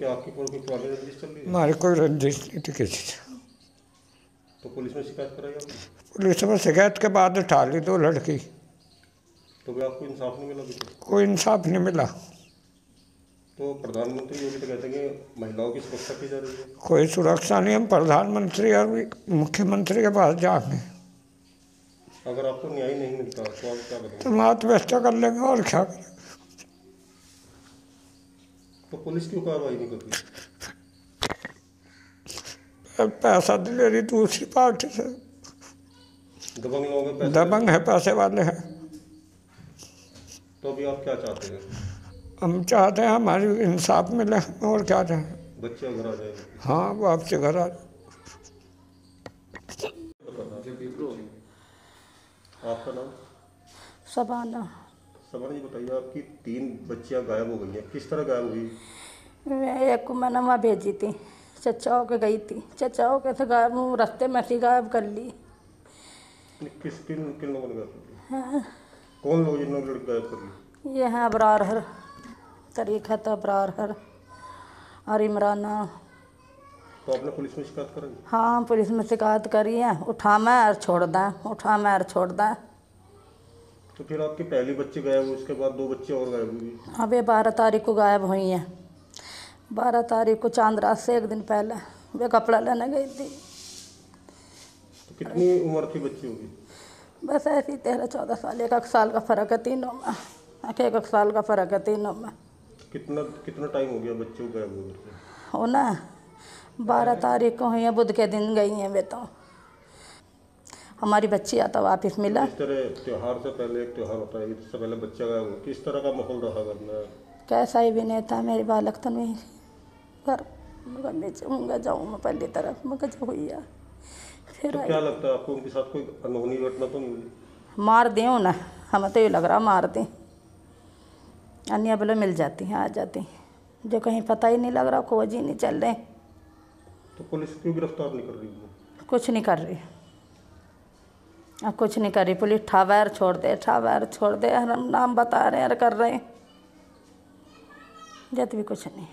क्या आपकी कोई कोई पुरानी रंजिश चल रही है? हमारी कोई रंजिश नहीं थी किसी से तो पुलिस में शिकायत कराई आपने? पुलिस में शिकायत के बाद उठा ली दो लड़की। तो भी आपको इंसाफ नहीं मिला अभी कोई इंसाफ नहीं मिला। तो प्रधानमंत्री योगी तो कहते हैं कि महिलाओं की सुरक्षा की जा रही है। कोई सुरक्षा नहीं हम प्रधानमंत्री और मुख्यमंत्री के पास जाएँगे। अगर आपको न्याय नहीं मिलता तो आप क्या करेंगे तो आत्महत्या कर लेंगे और क्या करेंगे? तो पुलिस क्यों कार्रवाई नहीं करती? पैसा ले रही दूसरी पार्टी से। दबंग लोगों दबंग है पैसे वाले हैं। तो अभी आप क्या चाहते हैं? हम चाहते हैं हमारी इंसाफ मिले और क्या चाहें। बच्चे घर आ जाएँगे। हाँ वापसी घर आ जाए। आपका नाम? सबाना। सबर जी बताइए आपकी तीन बच्चियाँ गायब हो गई हैं। किस तरह गायब हुई? मैं एक को मैंने वहाँ भेजी थी। चचाओं के गई थी। चचाओं के से गायब हूँ रास्ते में से गायब कर ली। किस किन किन लोगों ने गायब कर ली? कौन लोग जिन लोगों ने गायब कर ली ये हैं अबरार हर तरीक़ा तो अबरार हर और इमराना। तो आपने पुलिस में शिकायत कराई? हाँ पुलिस में शिकायत करी है। उठा मैं और छोड़ दें उठा मैं और छोड़ दें। तो फिर आपकी पहली बच्ची गायब हुई उसके बाद दो बच्चे और गायब हुई अब ये बारह तारीख को गायब हुई हैं। बारह तारीख को चाँद रात से एक दिन पहले वे कपड़ा लेने गई थी। तो कितनी उम्र की बच्ची होगी? बस ऐसी तेरह चौदह साल एक एक साल का फ़र्क है तीनों में। एक एक साल का फ़र्क है तीनों में। कितना कितना टाइम हो गया बच्चे को गायब हो ना? बारह तारीख को हुई है बुध के दिन गई हैं वे तो। हमारी बच्ची आता वापस मिला। इस तरह त्योहार से पहले एक त्योहार होता है इससे पहले बच्चा हो किस तरह का माहौल रहा घर में कैसा ही भी नहीं था मेरे बालक तो नहीं घर मगर मैं जाऊँगा जाऊँ मैं पहली तरफ़ मगर जो हुई है फिर तो क्या लगता है आपको उनके साथ कोई अनहोनी घटना तो नहीं मार दी हूँ ना हमें तो ये लग रहा मार दी। अन्य बोले मिल जाती हैं आ जाती जो कहीं पता ही नहीं लग रहा खोज ही नहीं चल रहे। तो पुलिस क्यों गिरफ़्तार नहीं कर रही? है कुछ नहीं कर रही। अब कुछ नहीं करी, पुलिस ठावैर छोड़ दे, ठावैर छोड़ दे हम नाम बता रहे हैं कर रहे हैं। जत भी कुछ नहीं।